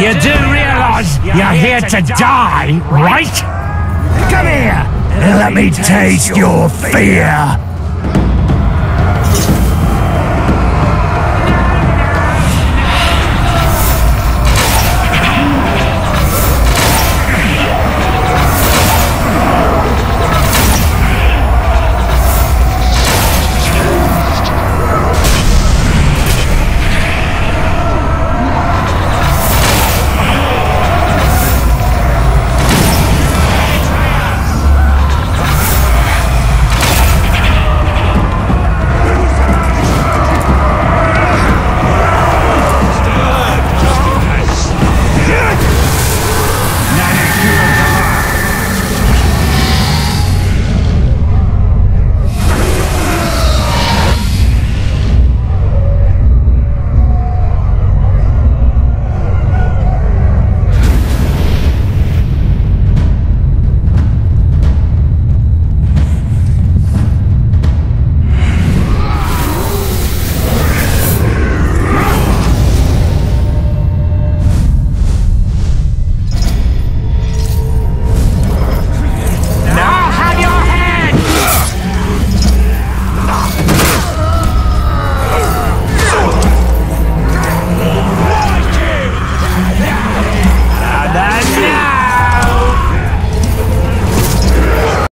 You do realize you're here to die, right? Come here and let me taste your fear.